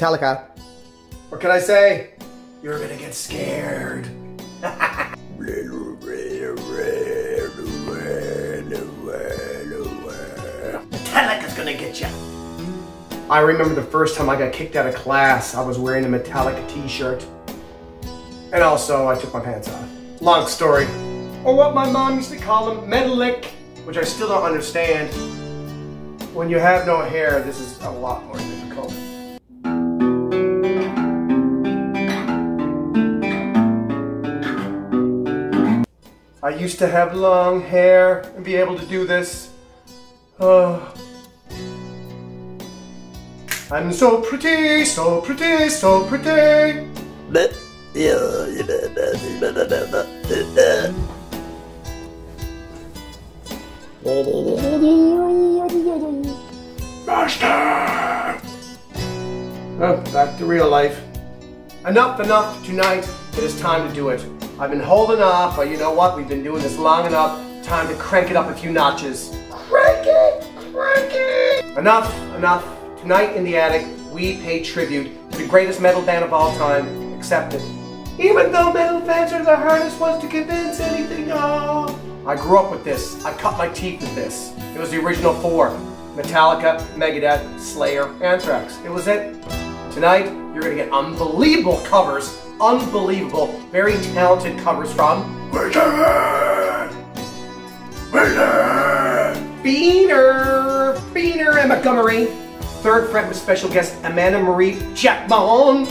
Metallica. What can I say? You're gonna get scared. Metallica's gonna get you. I remember the first time I got kicked out of class, I was wearing a Metallica t-shirt. And also, I took my pants off. Long story. Or what my mom used to call them, metalic, which I still don't understand. When you have no hair, this is a lot more difficult. I used to have long hair and be able to do this. Oh. I'm so pretty, so pretty, so pretty. Master! Oh, back to real life. Enough, enough. Tonight, it is time to do it. I've been holding off, but you know what? We've been doing this long enough. Time to crank it up a few notches. Crank it! Crank it! Enough, enough. Tonight in the attic, we pay tribute to the greatest metal band of all time, Accepted. Even though metal fans are the hardest ones to convince anything, oh. I grew up with this. I cut my teeth with this. It was the original four. Metallica, Megadeth, Slayer, Anthrax. It was it. Tonight, you're gonna get unbelievable covers, unbelievable, very talented covers from Wizard! Wizard! Feener! Feener and Montgomery. Third fret with special guest Amanda Marie Jack Jackmon.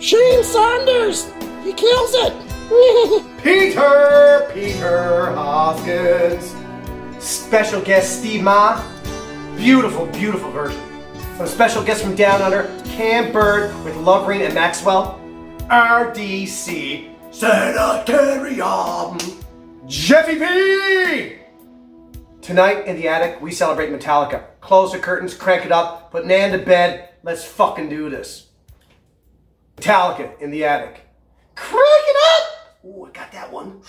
Shane Saunders! He kills it! Peter, Peter Hoskins. Special guest Steve Mah. Beautiful, beautiful version. Some special guests from Down Under, Cam Bird with Lovering and Maxwell. RDC Sanitarium. Jeffy P! Tonight in the attic, we celebrate Metallica. Close the curtains, crank it up, put Nan to bed. Let's fucking do this. Metallica in the attic. Crank it up! Ooh, I got that one.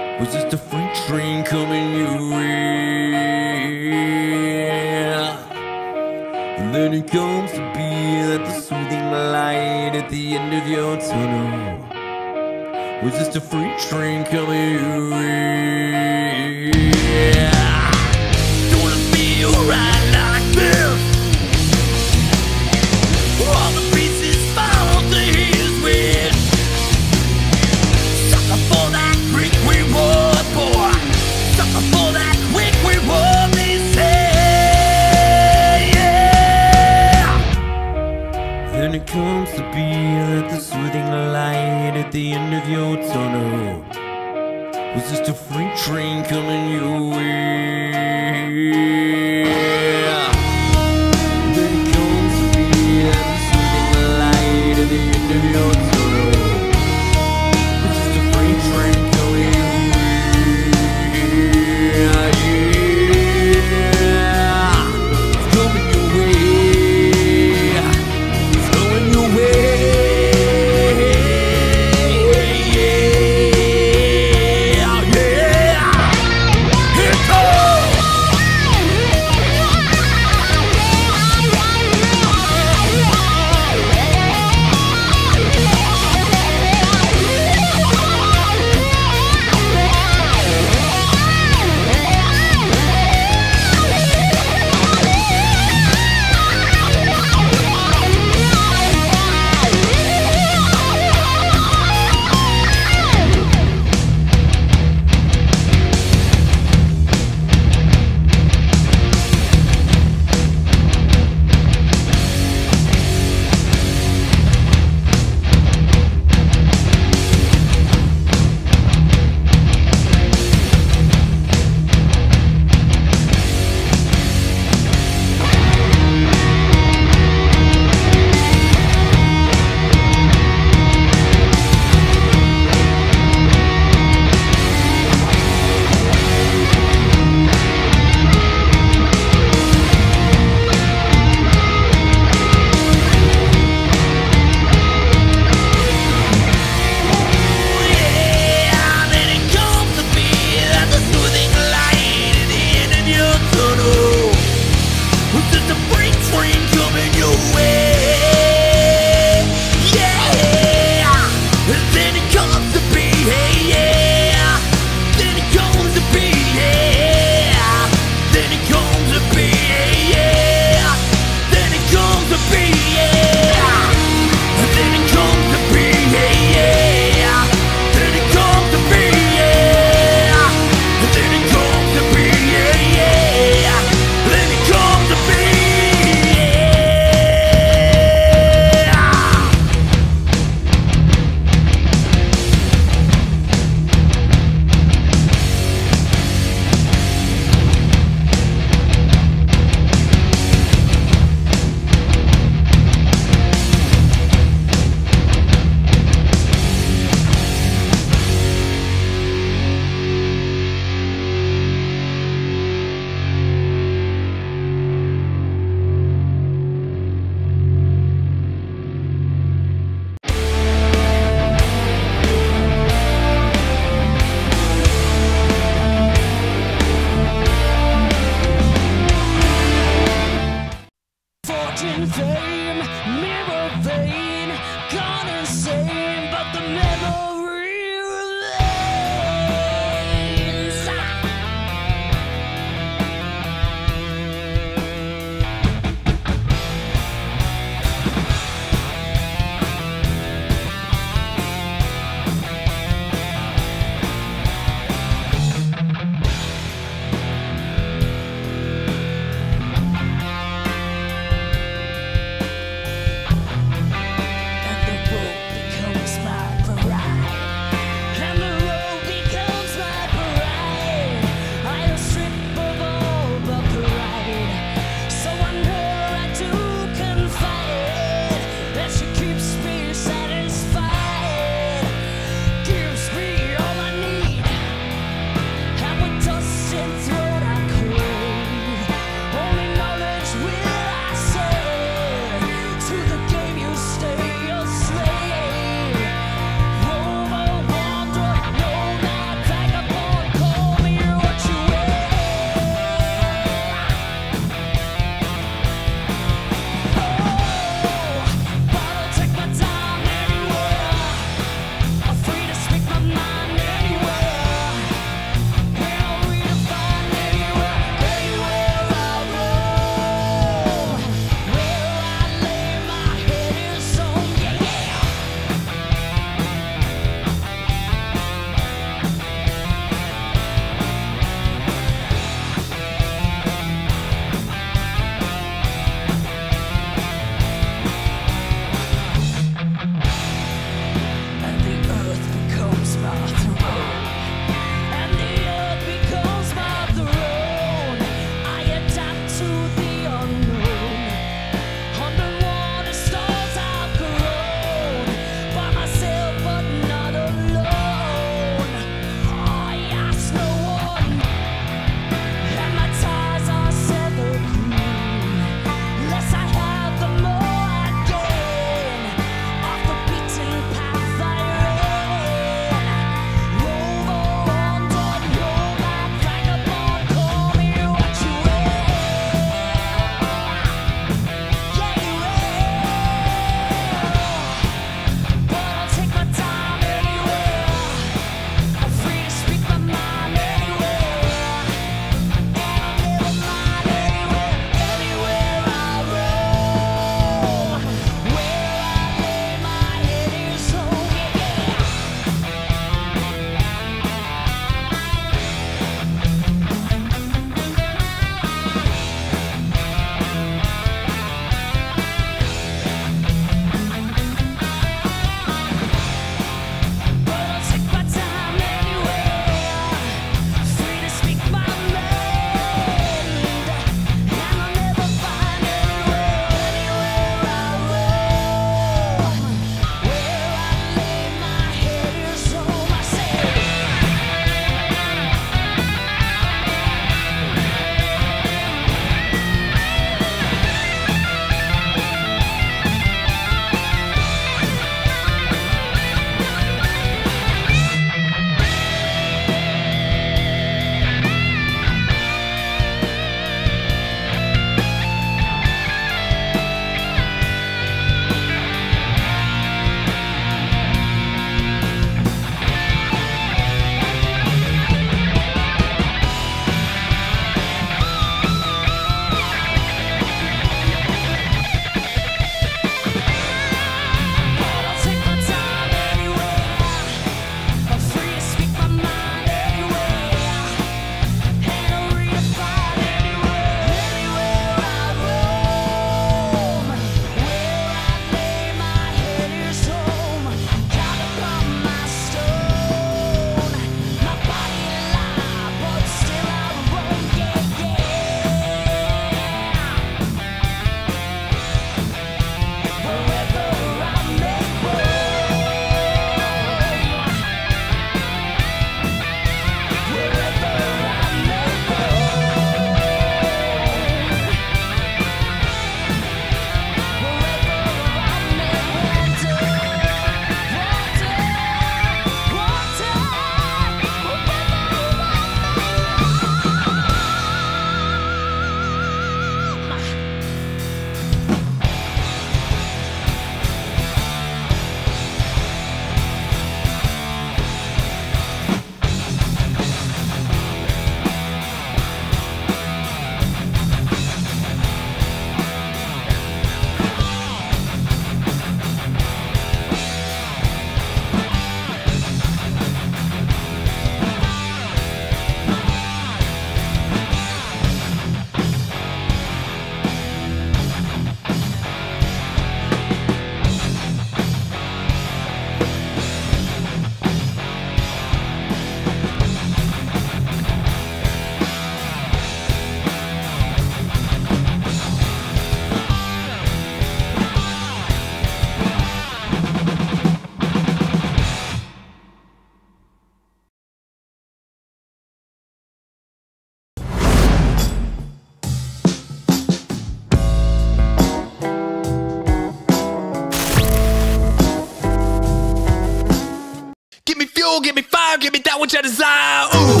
Give me that which I desire. Ooh.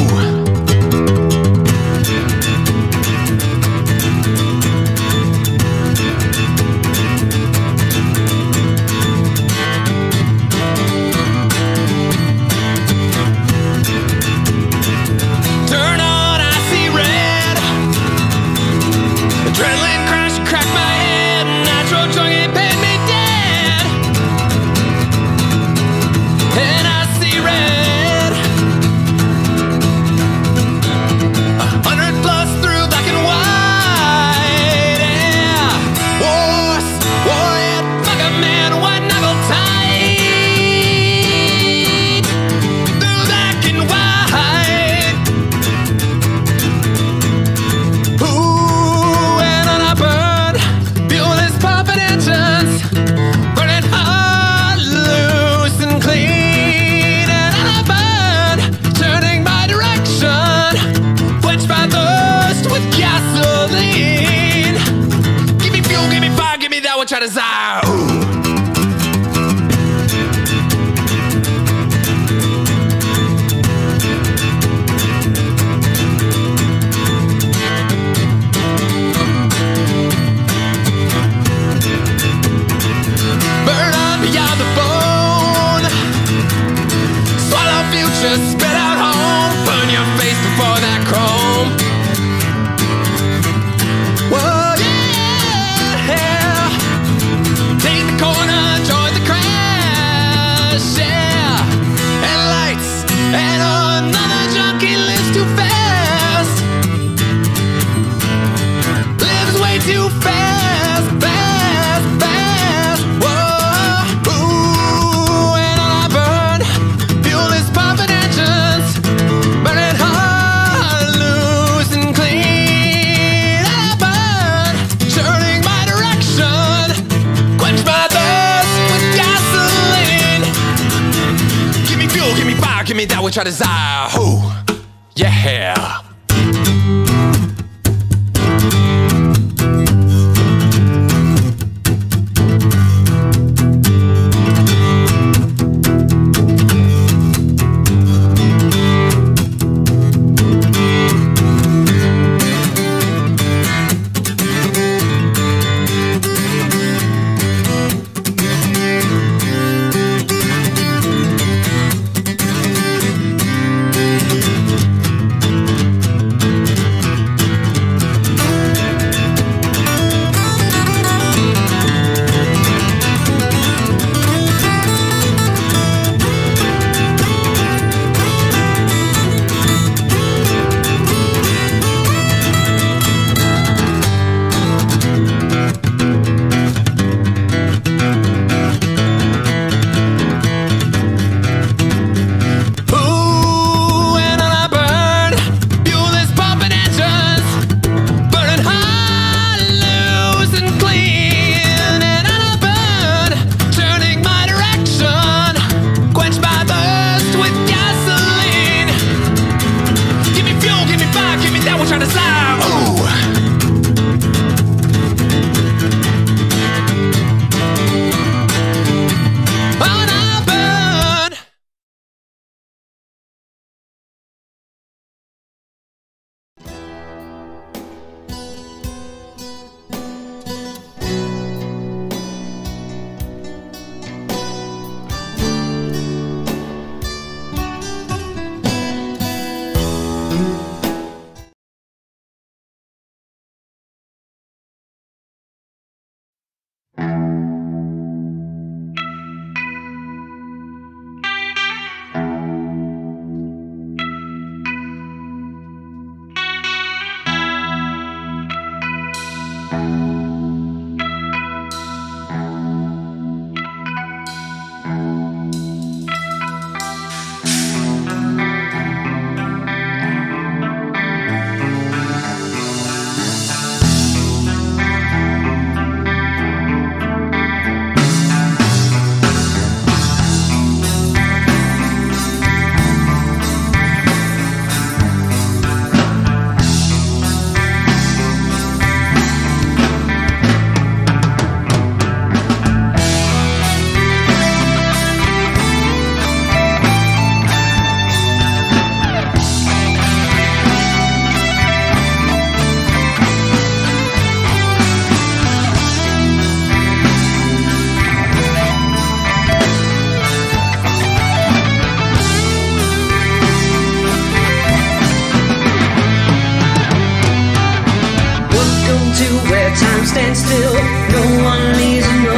stand still. No one leaves and no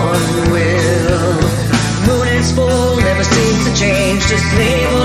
one will. Moon and spool never seems to change, just leave.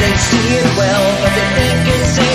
they see it well, but they think it's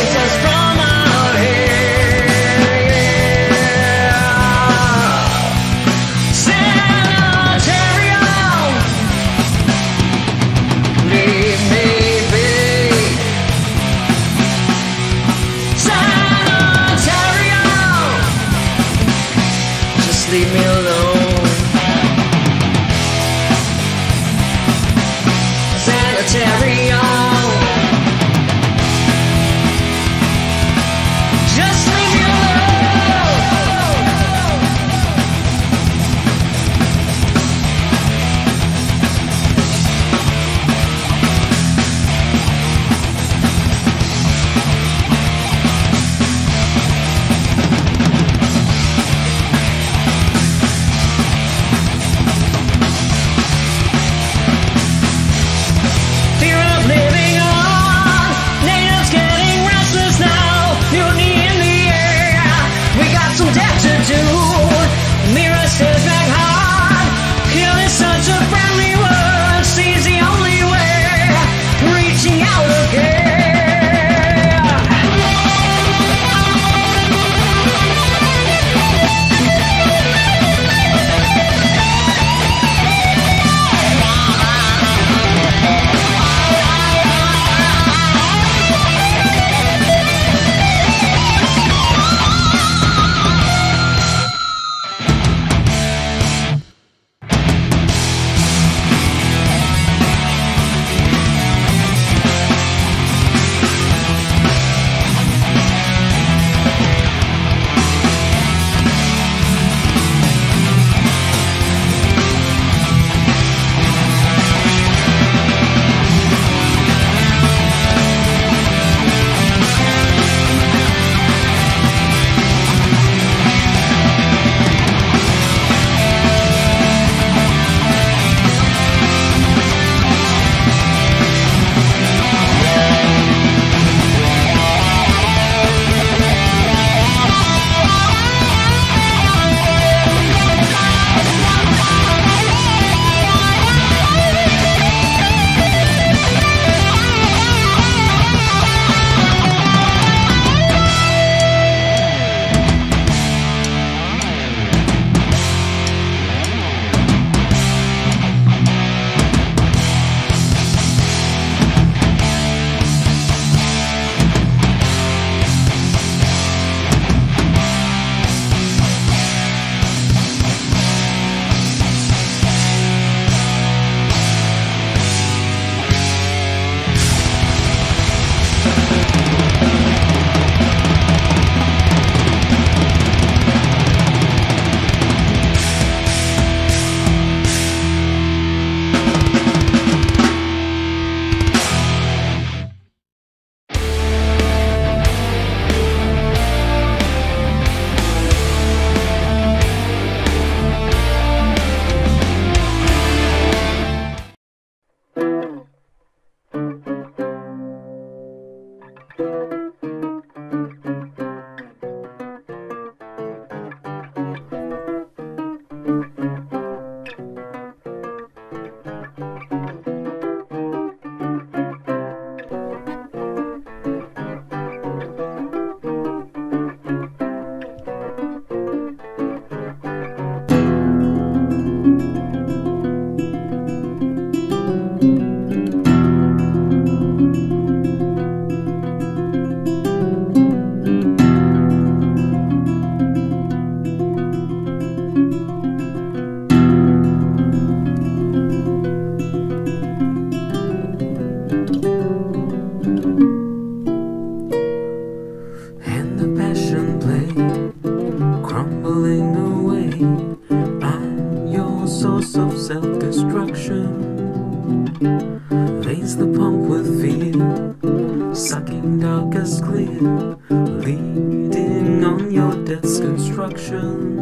clear, leading on your death's construction.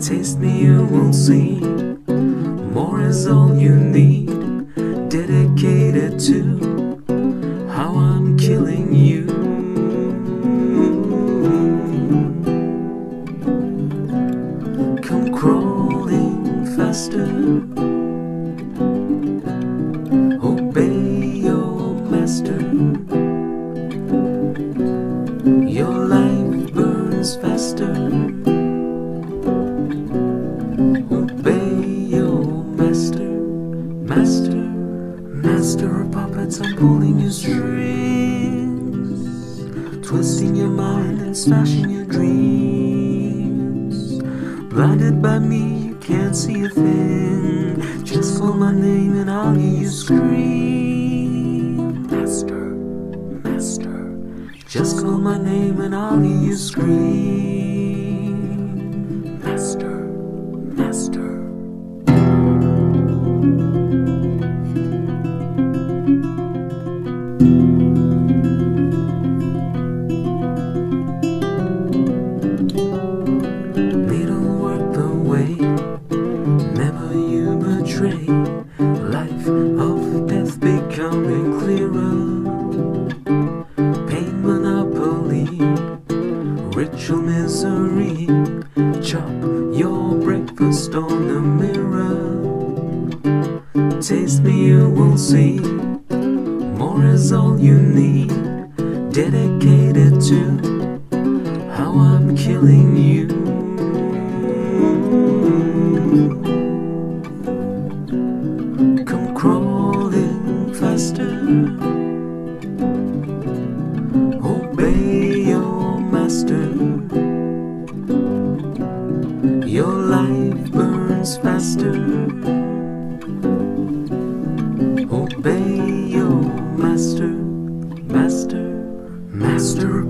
Taste me, you will see. More is all you need,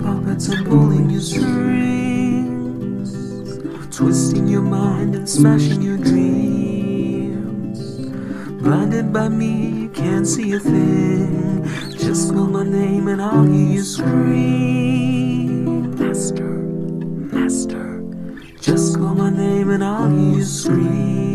puppets. I'm pulling your strings, twisting your mind and smashing your dreams. Blinded by me, you can't see a thing. Just call my name and I'll hear you scream. Master, master. Just call my name and I'll hear you scream.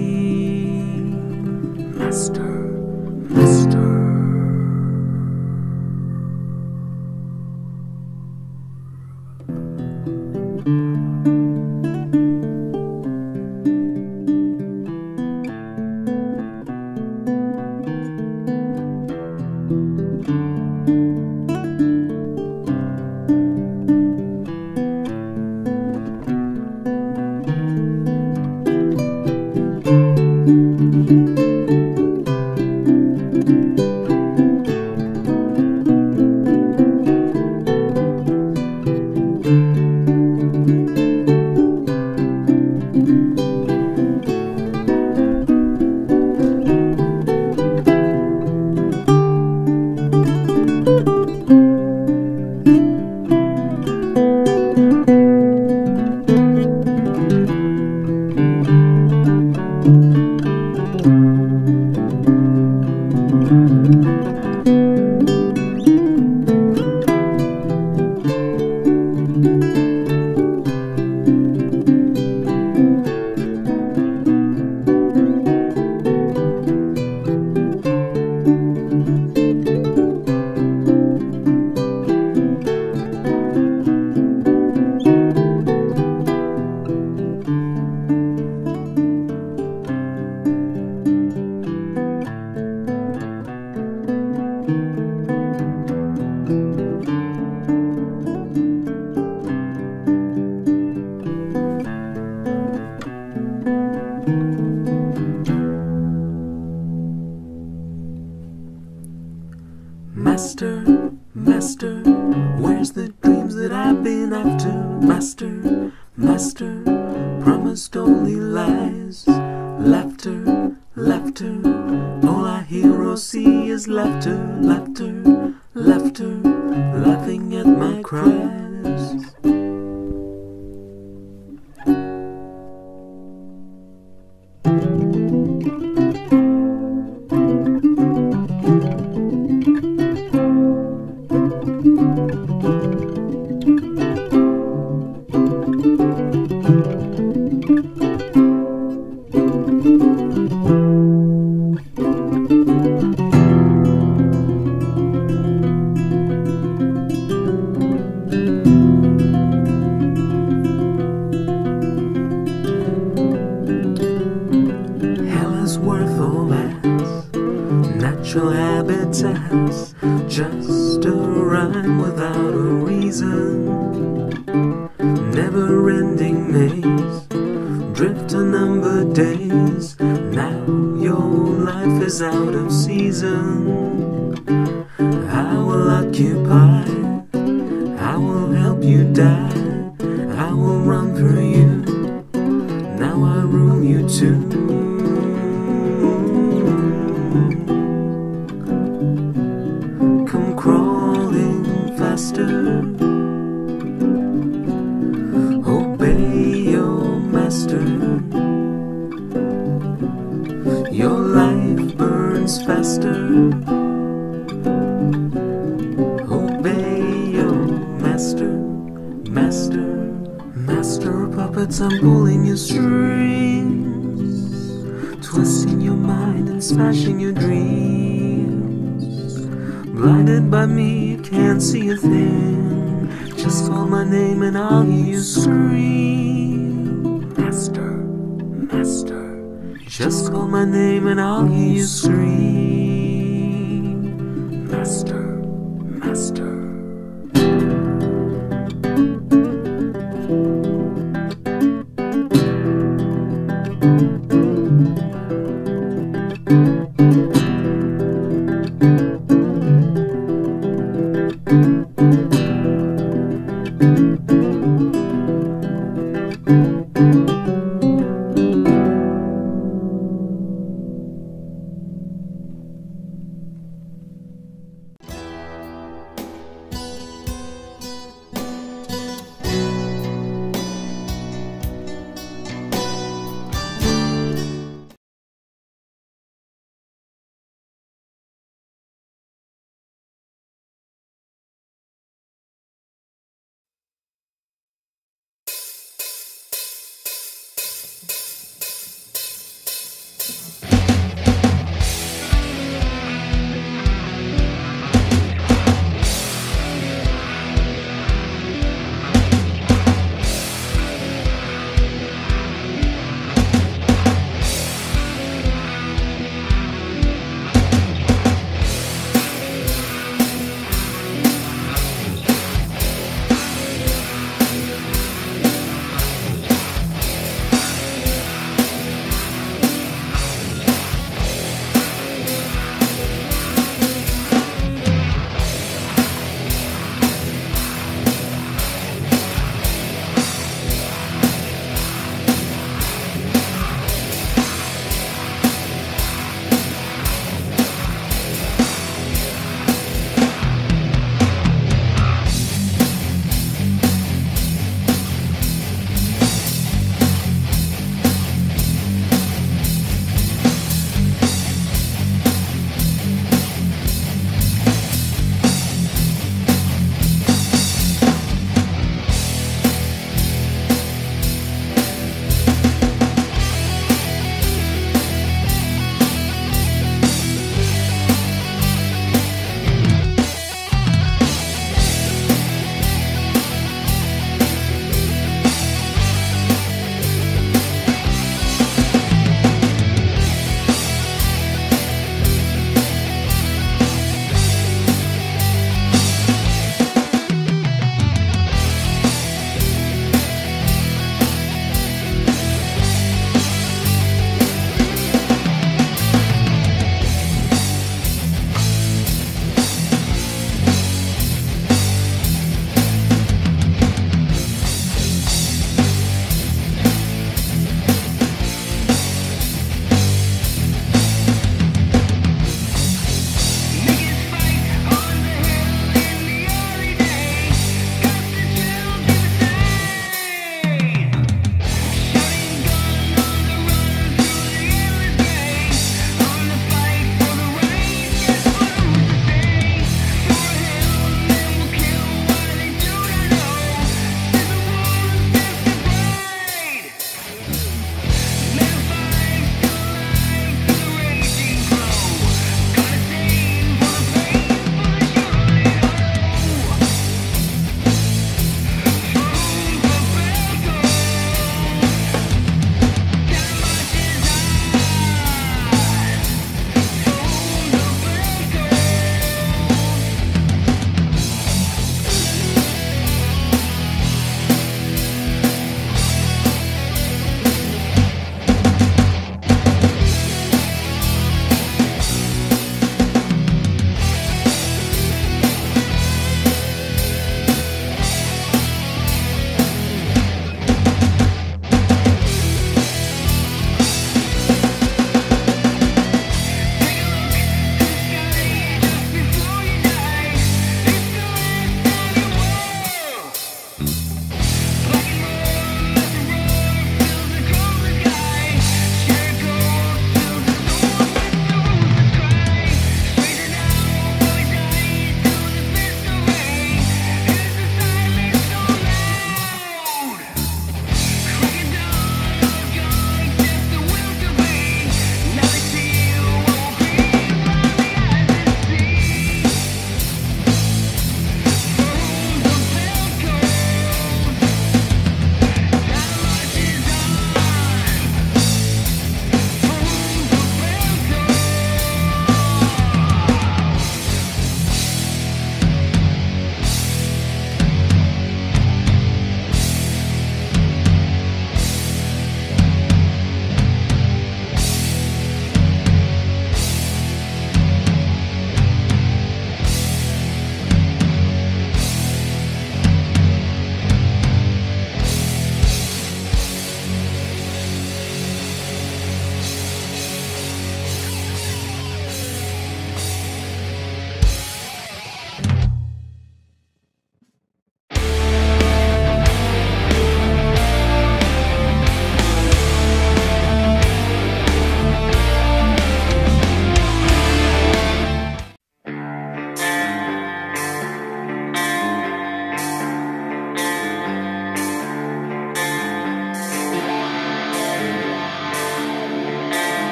Master, master, promised only lies, laughter, laughter. All I hear or see is laughter, laughter, laughter, laughing at my cries.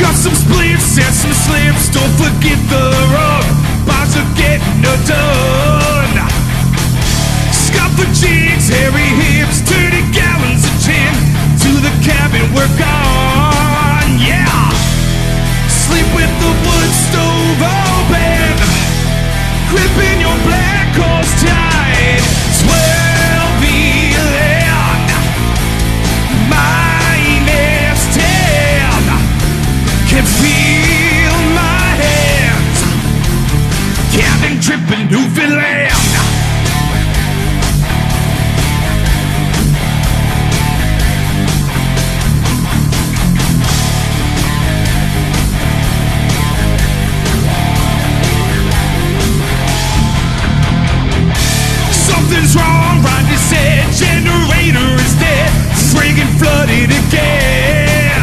Got some splits and some slips. Don't forget the rub. Bars are getting her done. The jeans, hairy hips, 30 gallons of gin. To the cabin, we're gone. Yeah. Sleep with the wood stove open. Gripping your black horse tight. Cabin tripping Newfoundland. Something's wrong, Rodney said. Generator is dead. Friggin' flooded again.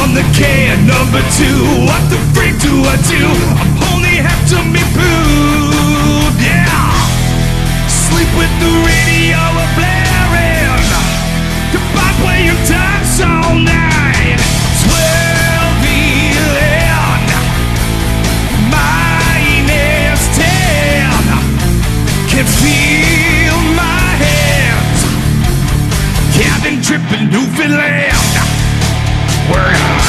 On the can number two, what the freak do I do? To me poo. Yeah. Sleep with the radio blaring. Goodbye, playing dance all night. Twelve eleven. Ten. Can feel my hands. Cabin tripping Newfoundland. We're